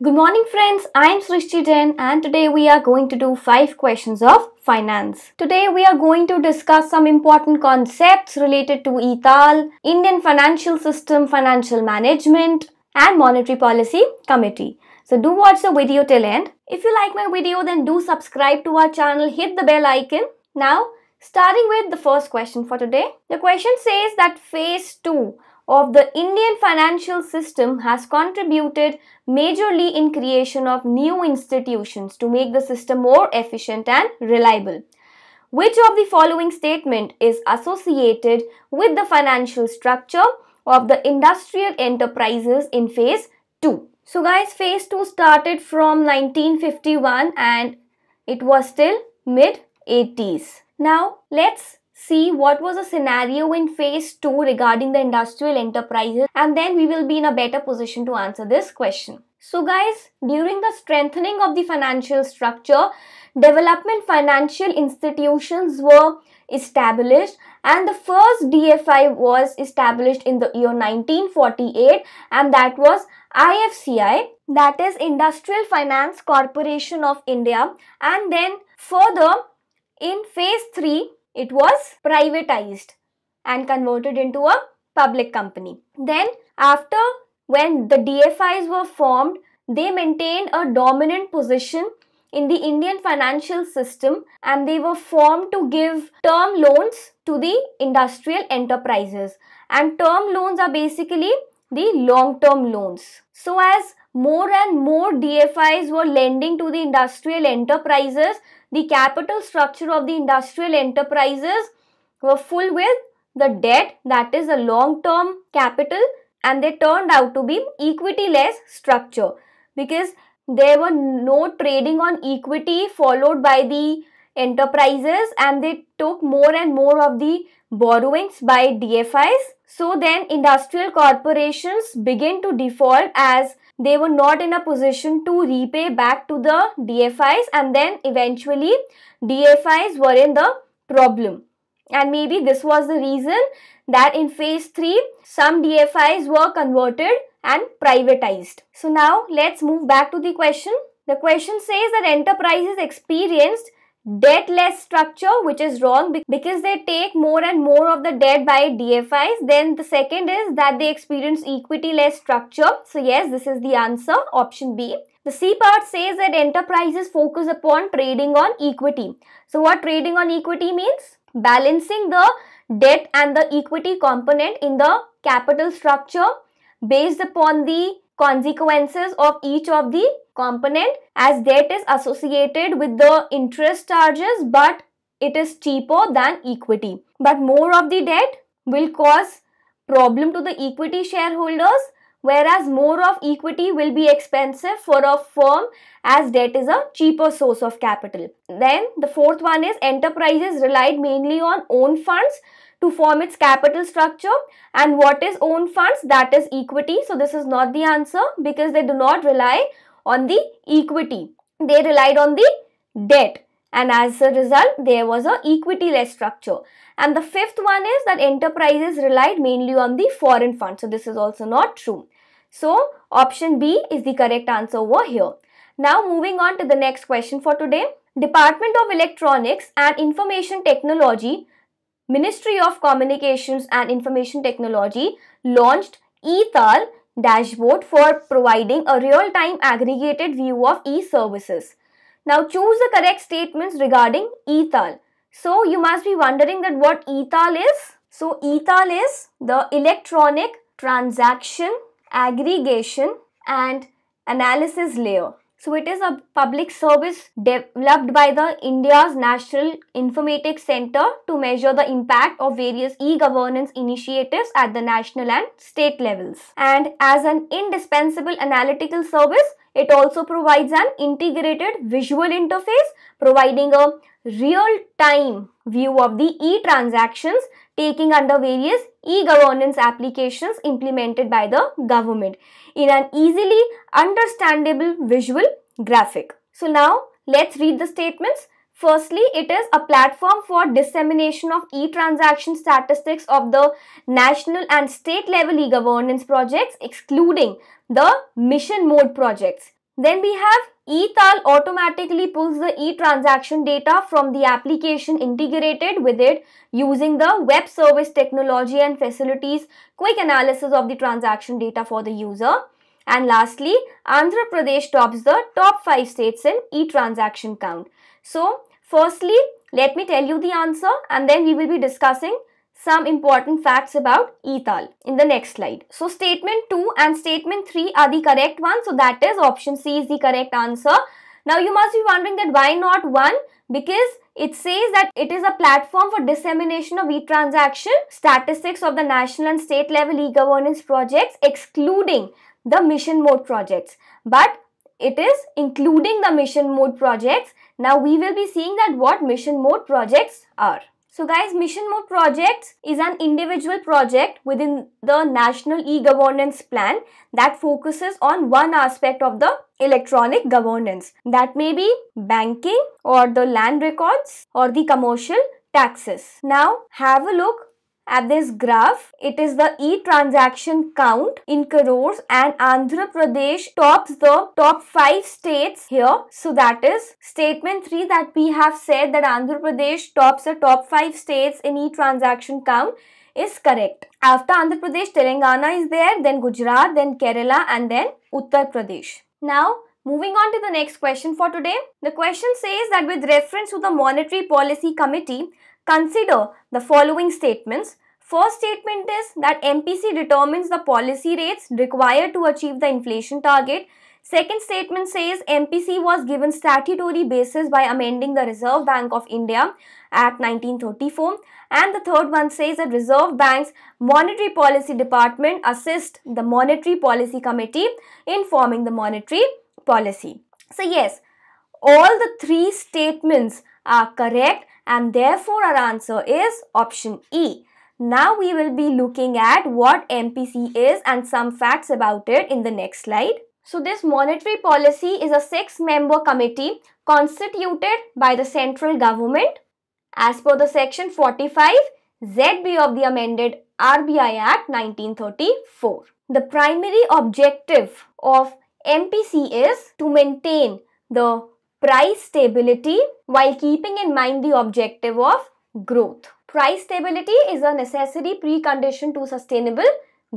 Good morning friends, I am Srishti Jain and today we are going to do 5 questions of finance. Today we are going to discuss some important concepts related to eTaal, Indian Financial System, Financial Management and Monetary Policy Committee. So do watch the video till end. If you like my video then do subscribe to our channel, hit the bell icon. Now starting with the first question for today. The question says that phase 2 of the Indian financial system has contributed majorly in creation of new institutions to make the system more efficient and reliable. Which of the following statement is associated with the financial structure of the industrial enterprises in phase 2? So guys, phase 2 started from 1951 and it was till mid 80s. Now let's see what was the scenario in phase 2 regarding the industrial enterprises and then we will be in a better position to answer this question. So guys, during the strengthening of the financial structure, development financial institutions were established and the first DFI was established in the year 1948 and that was IFCI that is Industrial Finance Corporation of India and then further in phase 3 it was privatized and converted into a public company. Then after when the DFIs were formed, they maintained a dominant position in the Indian financial system and they were formed to give term loans to the industrial enterprises. And term loans are basically the long-term loans. So as more and more DFIs were lending to the industrial enterprises, the capital structure of the industrial enterprises were full with the debt that is a long-term capital and they turned out to be equity-less structure because there were no trading on equity followed by the enterprises and they took more and more of the borrowings by DFIs. So then industrial corporations begin to default as they were not in a position to repay back to the DFIs and then eventually DFIs were in the problem. And maybe this was the reason that in phase 3 some DFIs were converted and privatized. So now let's move back to the question. The question says that enterprises experienced debt-less structure which is wrong because they take more and more of the debt by DFIs. Then the second is that they experience equity-less structure. So yes, this is the answer, option B. The C part says that enterprises focus upon trading on equity. So what trading on equity means? Balancing the debt and the equity component in the capital structure based upon the consequences of each of the component as debt is associated with the interest charges but it is cheaper than equity. But more of the debt will cause problem to the equity shareholders whereas more of equity will be expensive for a firm as debt is a cheaper source of capital. Then the fourth one is enterprises relied mainly on own funds to form its capital structure and what is own funds that is equity so this is not the answer because they do not rely on the equity. They relied on the debt and as a result there was a equity less structure. And the fifth one is that enterprises relied mainly on the foreign funds. So this is also not true. So option B is the correct answer over here. Now moving on to the next question for today. Department of Electronics and Information Technology, Ministry of Communications and Information Technology launched eTaal dashboard for providing a real-time aggregated view of e-services. Now choose the correct statements regarding eTaal. So you must be wondering that what eTaal is. So eTaal is the electronic transaction aggregation and analysis layer. So it is a public service developed by the India's National Informatics Center to measure the impact of various e-governance initiatives at the national and state levels. And as an indispensable analytical service, it also provides an integrated visual interface providing a real-time view of the e-transactions taking under various e-governance applications implemented by the government in an easily understandable visual graphic. So now let's read the statements. Firstly, it is a platform for dissemination of e-transaction statistics of the national and state level e-governance projects excluding the mission mode projects. Then we have eTaal automatically pulls the e-transaction data from the application integrated with it using the web service technology and facilities quick analysis of the transaction data for the user. And lastly, Andhra Pradesh tops the top 5 states in e-transaction count. So, firstly, let me tell you the answer and then we will be discussing some important facts about eTaal in the next slide. So statement 2 and statement 3 are the correct ones. So that is option C is the correct answer. Now you must be wondering that why not 1? Because it says that it is a platform for dissemination of e-transaction statistics of the national and state level e-governance projects excluding the mission mode projects. But it is including the mission mode projects. Now we will be seeing that what mission mode projects are. So guys, Mission Mode Projects is an individual project within the National E-Governance Plan that focuses on one aspect of the electronic governance. That may be banking or the land records or the commercial taxes. Now have a look at this graph, it is the e-transaction count in crores and Andhra Pradesh tops the top 5 states here. So that is statement 3 that we have said that Andhra Pradesh tops the top 5 states in e-transaction count is correct. After Andhra Pradesh, Telangana is there, then Gujarat, then Kerala and then Uttar Pradesh. Now, Moving on to the next question for today. The question says that with reference to the Monetary Policy Committee, Consider the following statements. First statement is that MPC determines the policy rates required to achieve the inflation target. Second statement says MPC was given statutory basis by amending the Reserve Bank of India Act 1934 and the third one says that Reserve Bank's Monetary Policy Department assist the Monetary Policy Committee in forming the monetary policy. So yes, all the three statements are correct and therefore our answer is option E. Now we will be looking at what MPC is and some facts about it in the next slide. So this monetary policy is a six-member committee constituted by the central government as per the section 45 ZB of the amended RBI Act 1934. The primary objective of MPC is to maintain the price stability while keeping in mind the objective of growth. Price stability is a necessary precondition to sustainable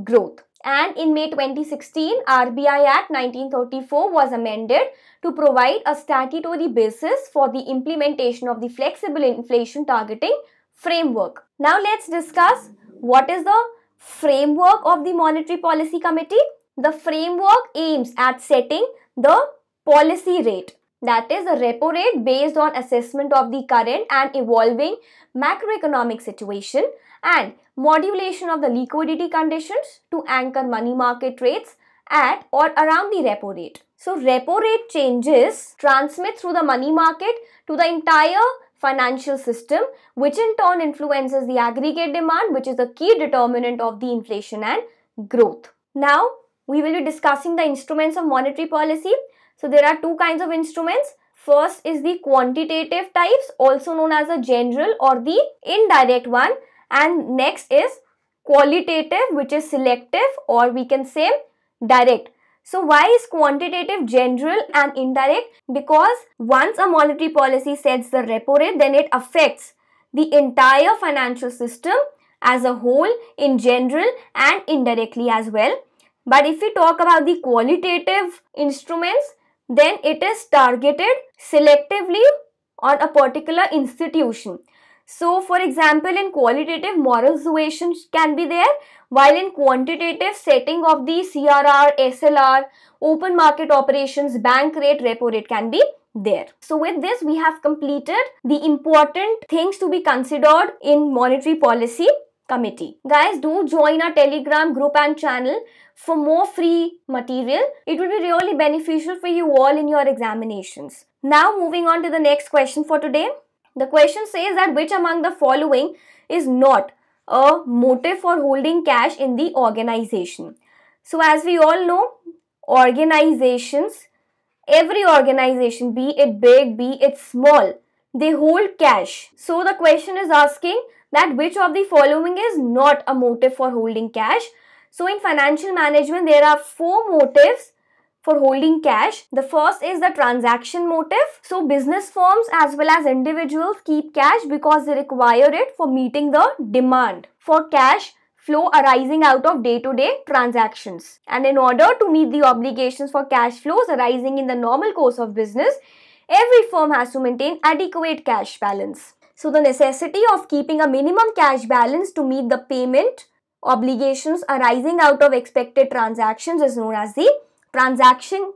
growth. And in May 2016, RBI Act 1934 was amended to provide a statutory basis for the implementation of the flexible inflation targeting framework. Now let's discuss what is the framework of the Monetary Policy Committee. The framework aims at setting the policy rate that is a repo rate based on assessment of the current and evolving macroeconomic situation and modulation of the liquidity conditions to anchor money market rates at or around the repo rate. So repo rate changes transmit through the money market to the entire financial system which in turn influences the aggregate demand which is a key determinant of the inflation and growth. Now we will be discussing the instruments of monetary policy so there are two kinds of instruments. First is the quantitative types also known as a general or the indirect one and next is qualitative which is selective or we can say direct. So why is quantitative general and indirect? Because once a monetary policy sets the repo rate then it affects the entire financial system as a whole in general and indirectly as well. But if we talk about the qualitative instruments, then it is targeted selectively on a particular institution. So, for example, in qualitative moral suasion can be there, while in quantitative setting of the CRR, SLR, open market operations, bank rate, repo rate can be there. So with this, we have completed the important things to be considered in monetary policy committee. Guys, do join our telegram group and channel for more free material. It will be really beneficial for you all in your examinations. Now moving on to the next question for today. The question says that which among the following is not a motive for holding cash in the organization. So as we all know, organizations, every organization, be it big, be it small, they hold cash. So the question is asking that which of the following is not a motive for holding cash. So in financial management, there are four motives for holding cash. The first is the transaction motive. So business firms as well as individuals keep cash because they require it for meeting the demand for cash flow arising out of day-to-day -day transactions. And in order to meet the obligations for cash flows arising in the normal course of business, every firm has to maintain adequate cash balance. So the necessity of keeping a minimum cash balance to meet the payment obligations arising out of expected transactions is known as the transaction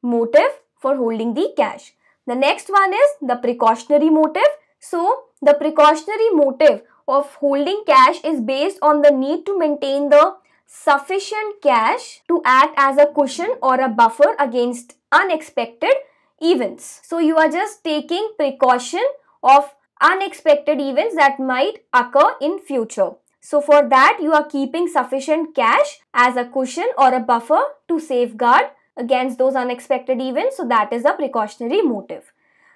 motive for holding the cash. The next one is the precautionary motive. So the precautionary motive of holding cash is based on the need to maintain the sufficient cash to act as a cushion or a buffer against unexpected events. So you are just taking precaution of unexpected events that might occur in future. So for that you are keeping sufficient cash as a cushion or a buffer to safeguard against those unexpected events. So that is a precautionary motive.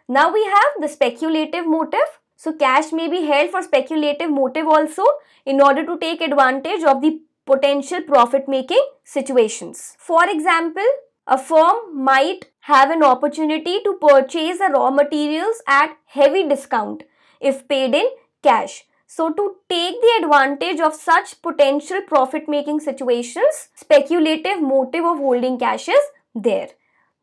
Now we have the speculative motive. So cash may be held for speculative motive also in order to take advantage of the potential profit making situations. For example, a firm might have an opportunity to purchase the raw materials at heavy discount if paid in cash. So to take the advantage of such potential profit making situations, speculative motive of holding cash is there.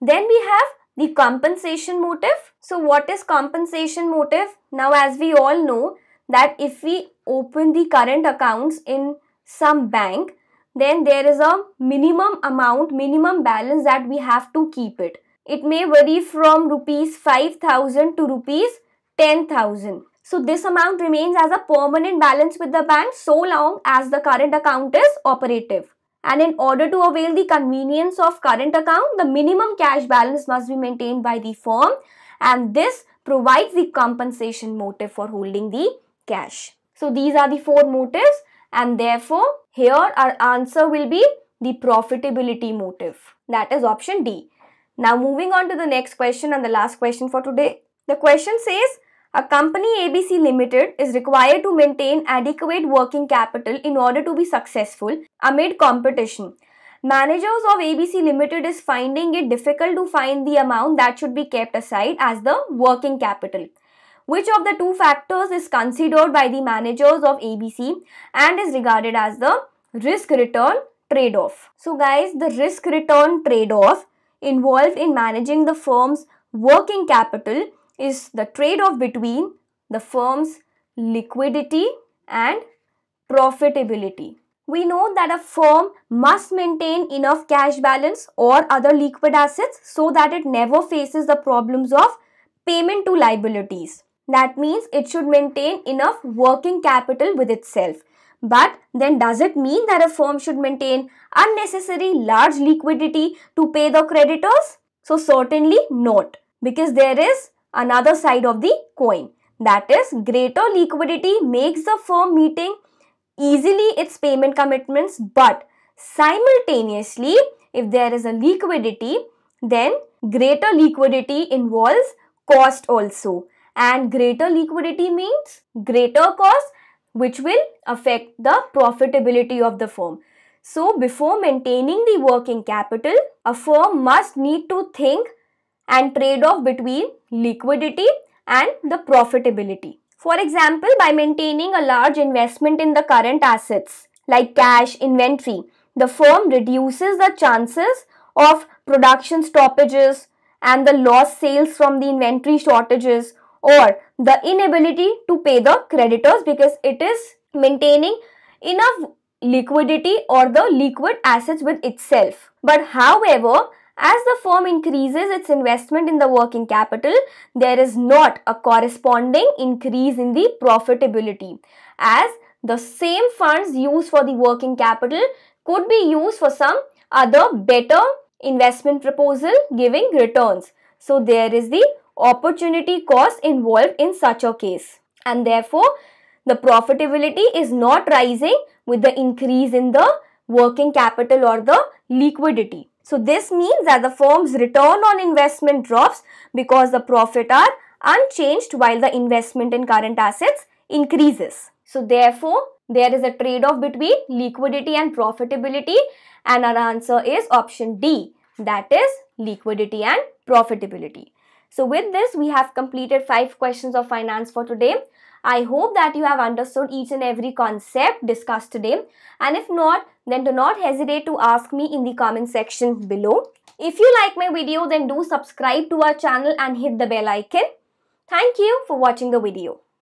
Then we have the compensation motive. So what is compensation motive? Now as we all know that if we open the current accounts in some bank, then there is a minimum amount, minimum balance that we have to keep it. It may vary from rupees 5000 to rupees 10,000. So this amount remains as a permanent balance with the bank so long as the current account is operative and in order to avail the convenience of current account, the minimum cash balance must be maintained by the firm and this provides the compensation motive for holding the cash. So these are the four motives and therefore here our answer will be the profitability motive. That is option D. Now moving on to the next question and the last question for today. The question says a company ABC Limited is required to maintain adequate working capital in order to be successful amid competition. Managers of ABC Limited is finding it difficult to find the amount that should be kept aside as the working capital. Which of the two factors is considered by the managers of ABC and is regarded as the risk return trade-off. So guys, the risk return trade-off involved in managing the firm's working capital is the trade-off between the firm's liquidity and profitability. We know that a firm must maintain enough cash balance or other liquid assets so that it never faces the problems of payment to liabilities. That means it should maintain enough working capital with itself. But then does it mean that a firm should maintain unnecessary large liquidity to pay the creditors? So certainly not because there is another side of the coin. That is, greater liquidity makes the firm meeting easily its payment commitments but simultaneously if there is a liquidity then greater liquidity involves cost also and greater liquidity means greater cost which will affect the profitability of the firm. So before maintaining the working capital, a firm must need to think and trade-off between liquidity and the profitability. For example, by maintaining a large investment in the current assets like cash, inventory, the firm reduces the chances of production stoppages and the lost sales from the inventory shortages or the inability to pay the creditors because it is maintaining enough liquidity or the liquid assets with itself. But however, as the firm increases its investment in the working capital, there is not a corresponding increase in the profitability as the same funds used for the working capital could be used for some other better investment proposal giving returns. So there is the opportunity cost involved in such a case and therefore the profitability is not rising with the increase in the working capital or the liquidity. So this means that the firm's return on investment drops because the profit are unchanged while the investment in current assets increases. So therefore, there is a trade-off between liquidity and profitability and our answer is option D that is liquidity and profitability. So with this, we have completed five questions of finance for today. I hope that you have understood each and every concept discussed today. And if not, then do not hesitate to ask me in the comment section below. If you like my video, then do subscribe to our channel and hit the bell icon. Thank you for watching the video.